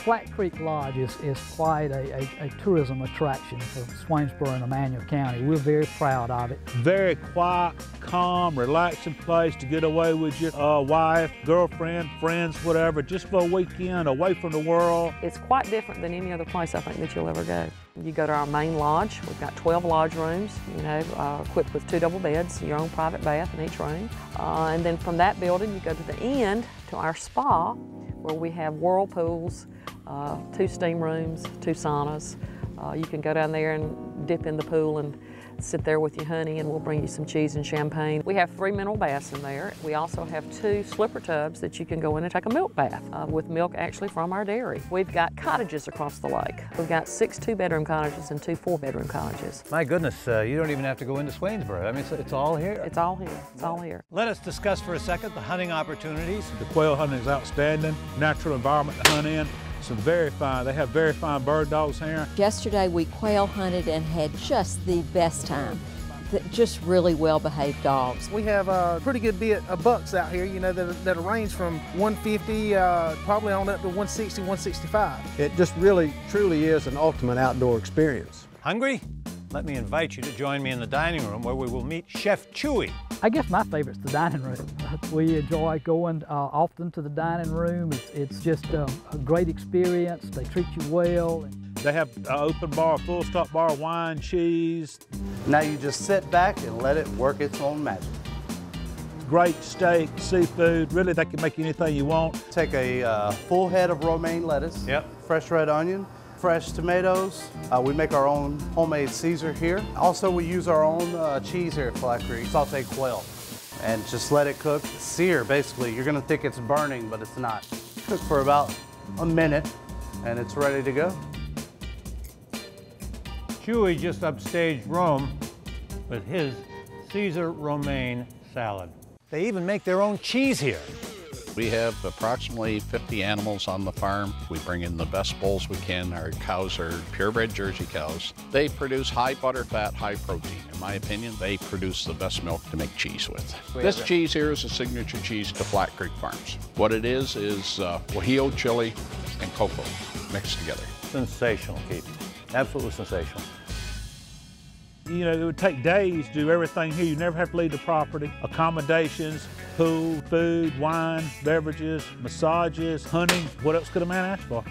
Flat Creek Lodge is, is quite a, a, a, tourism attraction for Swainsboro and Emanuel County. We're very proud of it. Very quiet, calm, relaxing place to get away with your uh, wife, girlfriend, friends, whatever, just for a weekend away from the world. It's quite different than any other place I think that you'll ever go. You go to our main lodge. We've got 12 lodge rooms, you know, uh, equipped with two double beds, your own private bath in each room. Uh, and then from that building, you go to the end to our spa, where we have whirlpools, uh, two steam rooms, two saunas. Uh, you can go down there and dip in the pool and sit there with your honey and we'll bring you some cheese and champagne. We have three mineral baths in there. We also have two slipper tubs that you can go in and take a milk bath uh, with milk actually from our dairy. We've got cottages across the lake. We've got six two-bedroom cottages and two four-bedroom cottages. My goodness, uh, you don't even have to go into Swainsboro. I mean, it's, it's, all here. It's all here. It's all here. Let us discuss for a second the hunting opportunities. The quail hunting is outstanding. Natural environment to hunt in some very fine, they have very fine bird dogs here. Yesterday we quail hunted and had just the best time. Just really well-behaved dogs. We have a pretty good bit of bucks out here, you know, that, that range from 150 uh, probably on up to 160, 165. It just really, truly is an ultimate outdoor experience. Hungry? Let me invite you to join me in the dining room where we will meet Chef Chewy. I guess my favorite's the dining room. We enjoy going uh, often to the dining room. It's, it's just a, a, great experience. They treat you well. They have an open bar, full stop bar, wine, cheese. Now you just sit back and let it work its own magic. Great steak, seafood, really they can make anything you want. Take a uh, full head of romaine lettuce, yep. fresh red onion, fresh tomatoes. Uh, we make our own homemade Caesar here. Also, we use our own uh, cheese here at Flat Creek, sauteed quail. And just let it cook. Sear, basically. You're gonna think it's burning, but it's not. Cook for about a minute, and it's ready to go. Chewy just upstaged Rome with his Caesar romaine salad. They even make their own cheese here. We have approximately 50 animals on the farm. We bring in the best bulls we can. Our cows are purebred Jersey cows. They produce high butter fat, high protein. In my opinion, they produce the best milk to make cheese with. This cheese here is a signature cheese to Flat Creek Farms. What it is is uh, guajillo chili and cocoa mixed together. Sensational, Keith. Absolutely sensational. You know, it would take days to do everything here. You never have to leave the property. Accommodations, pool, food, wine, beverages, massages, hunting. What else could a man ask for?